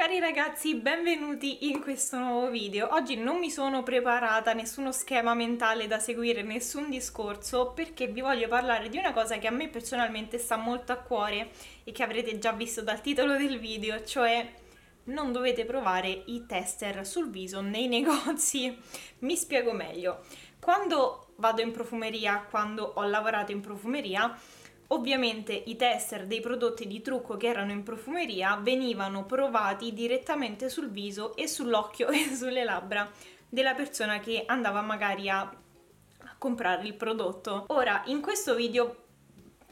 Cari ragazzi, benvenuti in questo nuovo video. Oggi non mi sono preparata nessuno schema mentale da seguire, nessun discorso, perché vi voglio parlare di una cosa che a me personalmente sta molto a cuore e che avrete già visto dal titolo del video, cioè non dovete provare i tester sul viso nei negozi. Mi spiego meglio. Quando vado in profumeria, quando ho lavorato in profumeria, Ovviamente i tester dei prodotti di trucco che erano in profumeria venivano provati direttamente sul viso e sull'occhio e sulle labbra della persona che andava magari a, a comprare il prodotto. Ora, in questo video,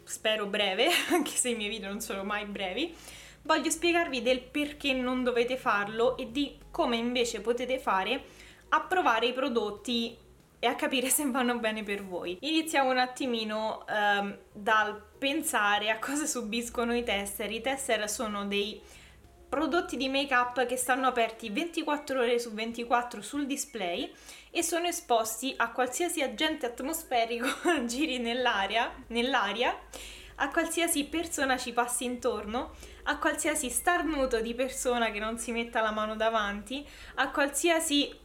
spero breve, anche se i miei video non sono mai brevi, voglio spiegarvi del perché non dovete farlo e di come invece potete fare a provare i prodotti e a capire se vanno bene per voi. Iniziamo un attimino um, dal pensare a cosa subiscono i tester. I tester sono dei prodotti di make up che stanno aperti 24 ore su 24 sul display e sono esposti a qualsiasi agente atmosferico giri nell'aria, nell'aria a qualsiasi persona ci passi intorno, a qualsiasi starnuto di persona che non si metta la mano davanti, a qualsiasi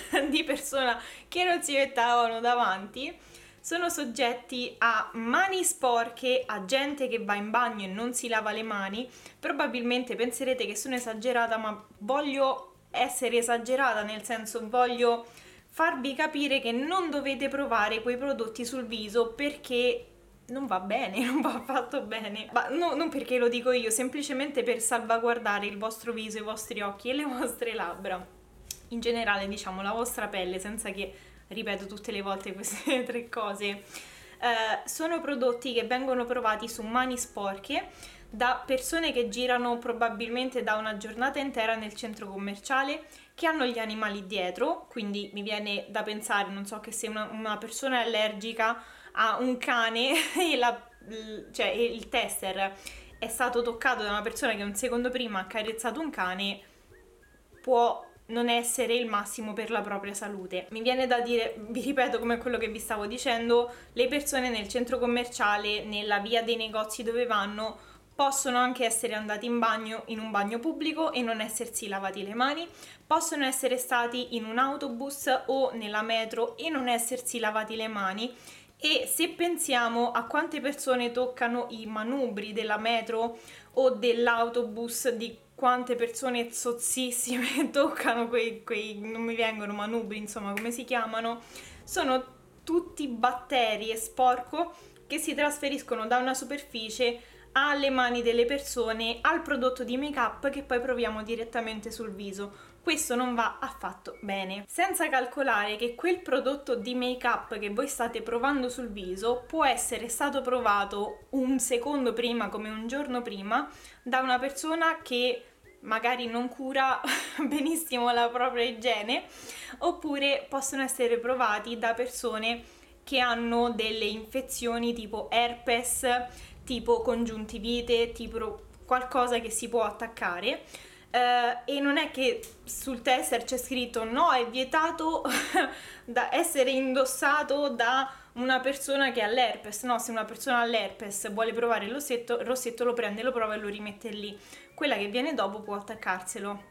di persona che non si mettavano davanti sono soggetti a mani sporche, a gente che va in bagno e non si lava le mani. Probabilmente penserete che sono esagerata, ma voglio essere esagerata, nel senso voglio farvi capire che non dovete provare quei prodotti sul viso perché non va bene, non va affatto bene. Ma no, non perché lo dico io, semplicemente per salvaguardare il vostro viso, i vostri occhi e le vostre labbra in generale diciamo la vostra pelle senza che ripeto tutte le volte queste tre cose. Eh, sono prodotti che vengono provati su mani sporche da persone che girano probabilmente da una giornata intera nel centro commerciale che hanno gli animali dietro quindi mi viene da pensare non so che se una, una persona è allergica a un cane e la, cioè, il tester è stato toccato da una persona che un secondo prima ha carezzato un cane può non essere il massimo per la propria salute. Mi viene da dire, vi ripeto come quello che vi stavo dicendo, le persone nel centro commerciale, nella via dei negozi dove vanno, possono anche essere andati in bagno in un bagno pubblico e non essersi lavati le mani, possono essere stati in un autobus o nella metro e non essersi lavati le mani e se pensiamo a quante persone toccano i manubri della metro o dell'autobus di quante persone zozzissime toccano quei, quei, non mi vengono manubri, insomma, come si chiamano, sono tutti batteri e sporco che si trasferiscono da una superficie alle mani delle persone al prodotto di make up che poi proviamo direttamente sul viso. Questo non va affatto bene. Senza calcolare che quel prodotto di make up che voi state provando sul viso può essere stato provato un secondo prima, come un giorno prima, da una persona che magari non cura benissimo la propria igiene, oppure possono essere provati da persone che hanno delle infezioni tipo herpes, tipo congiuntivite, tipo qualcosa che si può attaccare. Uh, e non è che sul tester c'è scritto no, è vietato da essere indossato da una persona che ha l'herpes, no, se una persona ha l'herpes vuole provare il rossetto, il rossetto lo prende, lo prova e lo rimette lì. Quella che viene dopo può attaccarselo.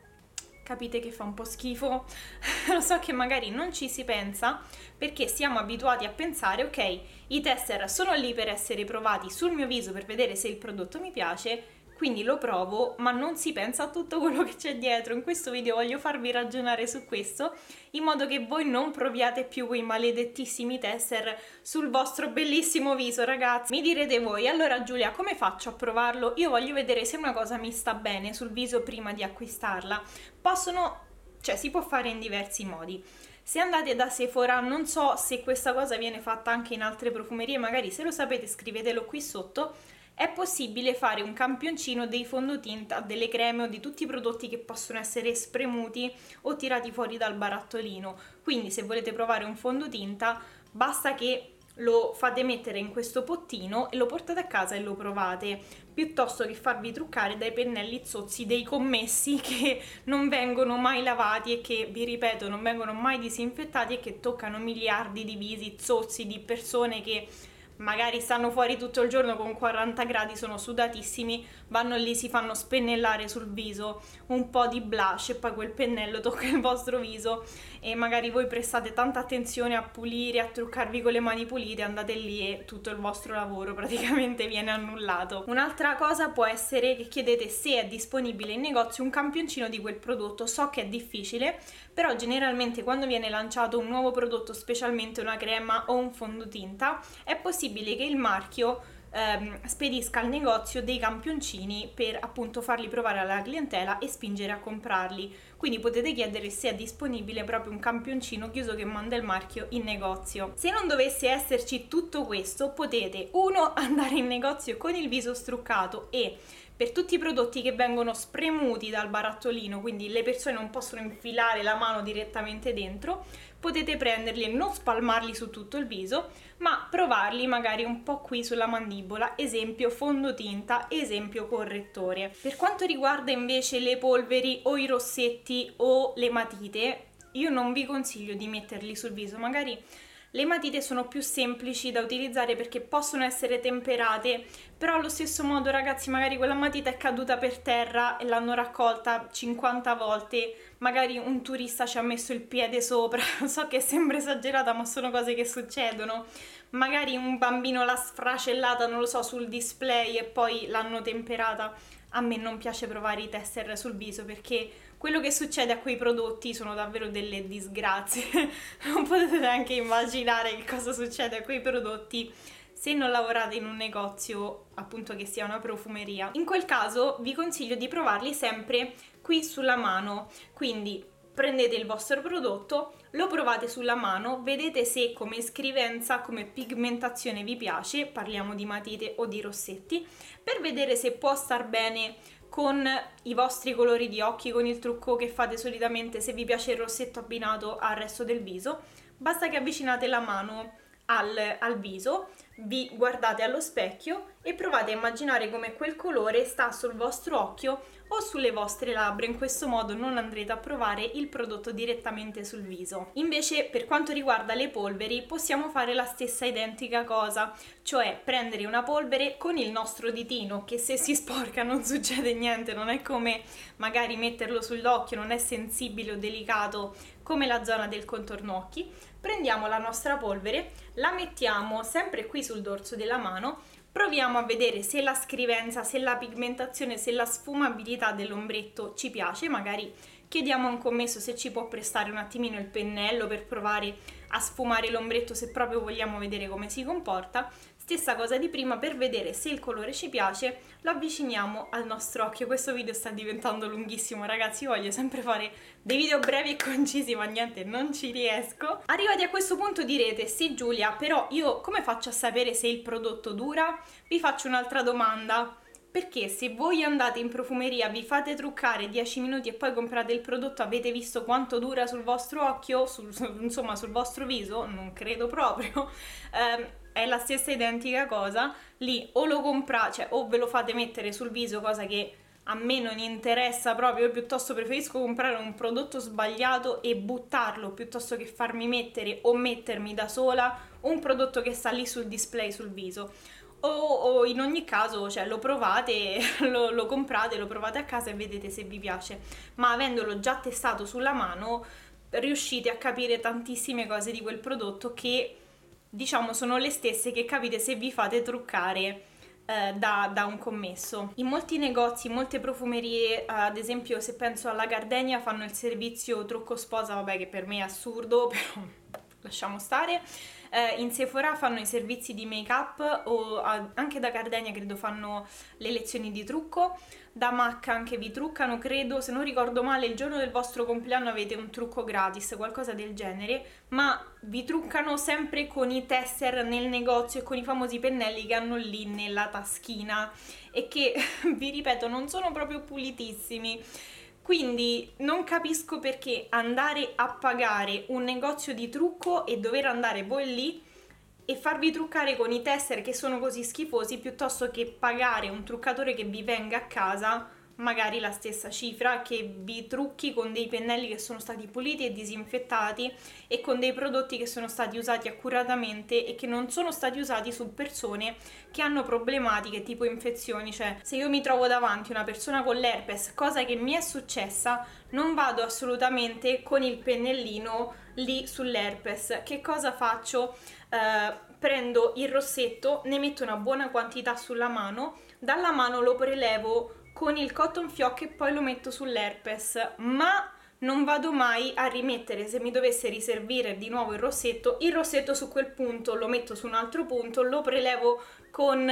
Capite che fa un po' schifo? lo so che magari non ci si pensa perché siamo abituati a pensare, ok, i tester sono lì per essere provati sul mio viso per vedere se il prodotto mi piace quindi lo provo ma non si pensa a tutto quello che c'è dietro. In questo video voglio farvi ragionare su questo in modo che voi non proviate più quei maledettissimi tester sul vostro bellissimo viso ragazzi. Mi direte voi, allora Giulia come faccio a provarlo? Io voglio vedere se una cosa mi sta bene sul viso prima di acquistarla. Possono, cioè si può fare in diversi modi. Se andate da Sephora, non so se questa cosa viene fatta anche in altre profumerie, magari se lo sapete scrivetelo qui sotto è possibile fare un campioncino dei fondotinta, delle creme o di tutti i prodotti che possono essere spremuti o tirati fuori dal barattolino. Quindi se volete provare un fondotinta basta che lo fate mettere in questo pottino e lo portate a casa e lo provate, piuttosto che farvi truccare dai pennelli zozzi dei commessi che non vengono mai lavati e che, vi ripeto, non vengono mai disinfettati e che toccano miliardi di visi zozzi di persone che magari stanno fuori tutto il giorno con 40 gradi, sono sudatissimi, vanno lì, si fanno spennellare sul viso un po' di blush e poi quel pennello tocca il vostro viso e magari voi prestate tanta attenzione a pulire, a truccarvi con le mani pulite, andate lì e tutto il vostro lavoro praticamente viene annullato. Un'altra cosa può essere che chiedete se è disponibile in negozio un campioncino di quel prodotto. So che è difficile, però generalmente quando viene lanciato un nuovo prodotto, specialmente una crema o un fondotinta, è possibile che il marchio ehm, spedisca al negozio dei campioncini per appunto farli provare alla clientela e spingere a comprarli. Quindi potete chiedere se è disponibile proprio un campioncino chiuso che manda il marchio in negozio. Se non dovesse esserci tutto questo, potete uno andare in negozio con il viso struccato e per tutti i prodotti che vengono spremuti dal barattolino, quindi le persone non possono infilare la mano direttamente dentro, potete prenderli e non spalmarli su tutto il viso, ma provarli magari un po' qui sulla mandibola, esempio fondotinta, esempio correttore. Per quanto riguarda invece le polveri o i rossetti o le matite, io non vi consiglio di metterli sul viso, magari le matite sono più semplici da utilizzare perché possono essere temperate, però allo stesso modo ragazzi magari quella matita è caduta per terra e l'hanno raccolta 50 volte, magari un turista ci ha messo il piede sopra, so che sembra esagerata ma sono cose che succedono, magari un bambino l'ha sfracellata, non lo so, sul display e poi l'hanno temperata. A me non piace provare i tester sul viso perché quello che succede a quei prodotti sono davvero delle disgrazie. non potete neanche immaginare che cosa succede a quei prodotti se non lavorate in un negozio appunto che sia una profumeria. In quel caso vi consiglio di provarli sempre qui sulla mano, quindi prendete il vostro prodotto, lo provate sulla mano, vedete se come scrivenza, come pigmentazione vi piace, parliamo di matite o di rossetti, per vedere se può star bene con i vostri colori di occhi, con il trucco che fate solitamente se vi piace il rossetto abbinato al resto del viso, basta che avvicinate la mano al, al viso, vi guardate allo specchio e provate a immaginare come quel colore sta sul vostro occhio o sulle vostre labbra, in questo modo non andrete a provare il prodotto direttamente sul viso. Invece per quanto riguarda le polveri possiamo fare la stessa identica cosa, cioè prendere una polvere con il nostro ditino che se si sporca non succede niente, non è come magari metterlo sull'occhio, non è sensibile o delicato come la zona del contorno occhi, prendiamo la nostra polvere, la mettiamo sempre qui sul dorso della mano, proviamo a vedere se la scrivenza, se la pigmentazione, se la sfumabilità dell'ombretto ci piace, magari chiediamo a un commesso se ci può prestare un attimino il pennello per provare a sfumare l'ombretto se proprio vogliamo vedere come si comporta Stessa cosa di prima, per vedere se il colore ci piace, lo avviciniamo al nostro occhio. Questo video sta diventando lunghissimo, ragazzi, voglio sempre fare dei video brevi e concisi, ma niente, non ci riesco. Arrivati a questo punto direte, sì Giulia, però io come faccio a sapere se il prodotto dura? Vi faccio un'altra domanda. Perché se voi andate in profumeria, vi fate truccare 10 minuti e poi comprate il prodotto, avete visto quanto dura sul vostro occhio, sul, insomma sul vostro viso? Non credo proprio. Eh, è la stessa identica cosa, lì o lo comprate, cioè o ve lo fate mettere sul viso, cosa che a me non interessa proprio, io piuttosto preferisco comprare un prodotto sbagliato e buttarlo piuttosto che farmi mettere o mettermi da sola un prodotto che sta lì sul display sul viso. O, o in ogni caso cioè, lo provate, lo, lo comprate, lo provate a casa e vedete se vi piace, ma avendolo già testato sulla mano riuscite a capire tantissime cose di quel prodotto che diciamo sono le stesse che capite se vi fate truccare eh, da, da, un commesso. In molti negozi, in molte profumerie, ad esempio se penso alla Gardenia, fanno il servizio trucco sposa, vabbè che per me è assurdo, però lasciamo stare. Eh, in Sephora fanno i servizi di make up o anche da Gardenia credo fanno le lezioni di trucco. Da MAC anche vi truccano, credo, se non ricordo male, il giorno del vostro compleanno avete un trucco gratis, qualcosa del genere, ma vi truccano sempre con i tester nel negozio e con i famosi pennelli che hanno lì nella taschina e che, vi ripeto, non sono proprio pulitissimi. Quindi non capisco perché andare a pagare un negozio di trucco e dover andare voi lì e farvi truccare con i tester che sono così schifosi piuttosto che pagare un truccatore che vi venga a casa magari la stessa cifra che vi trucchi con dei pennelli che sono stati puliti e disinfettati e con dei prodotti che sono stati usati accuratamente e che non sono stati usati su persone che hanno problematiche tipo infezioni, cioè se io mi trovo davanti una persona con l'herpes, cosa che mi è successa, non vado assolutamente con il pennellino lì sull'herpes. Che cosa faccio? Uh, prendo il rossetto, ne metto una buona quantità sulla mano, dalla mano lo prelevo con il cotton fioc e poi lo metto sull'herpes, ma non vado mai a rimettere, se mi dovesse riservire di nuovo il rossetto, il rossetto su quel punto lo metto su un altro punto, lo prelevo con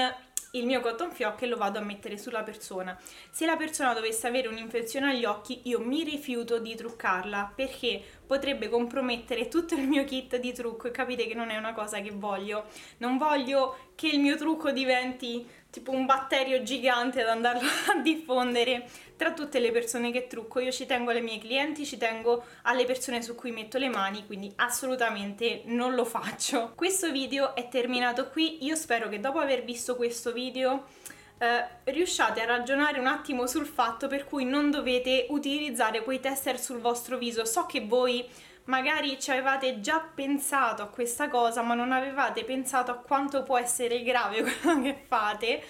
il mio cotton fioc e lo vado a mettere sulla persona. Se la persona dovesse avere un'infezione agli occhi, io mi rifiuto di truccarla perché potrebbe compromettere tutto il mio kit di trucco e capite che non è una cosa che voglio. Non voglio che il mio trucco diventi tipo un batterio gigante ad andarlo a diffondere tra tutte le persone che trucco. Io ci tengo alle mie clienti, ci tengo alle persone su cui metto le mani, quindi assolutamente non lo faccio. Questo video è terminato qui, io spero che dopo aver visto questo video eh, riusciate a ragionare un attimo sul fatto per cui non dovete utilizzare quei tester sul vostro viso. So che voi magari ci avevate già pensato a questa cosa, ma non avevate pensato a quanto può essere grave quello che fate.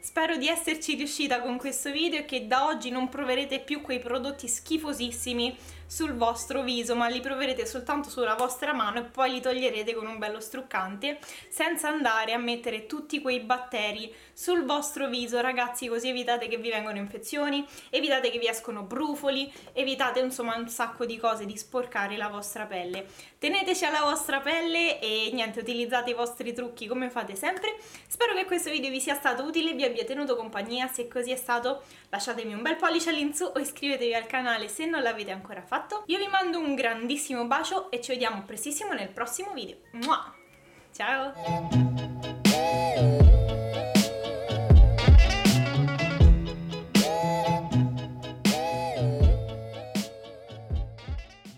Spero di esserci riuscita con questo video e che da oggi non proverete più quei prodotti schifosissimi sul vostro viso, ma li proverete soltanto sulla vostra mano e poi li toglierete con un bello struccante, senza andare a mettere tutti quei batteri sul vostro viso, ragazzi, così evitate che vi vengano infezioni, evitate che vi escono brufoli, evitate insomma un sacco di cose di sporcare la vostra pelle. Teneteci alla vostra pelle e niente, utilizzate i vostri trucchi come fate sempre. Spero che questo video vi sia stato utile e vi abbia tenuto compagnia, se così è stato lasciatemi un bel pollice all'insù o iscrivetevi al canale se non l'avete ancora fatto fatto. Io vi mando un grandissimo bacio e ci vediamo prestissimo nel prossimo video. Mua! Ciao!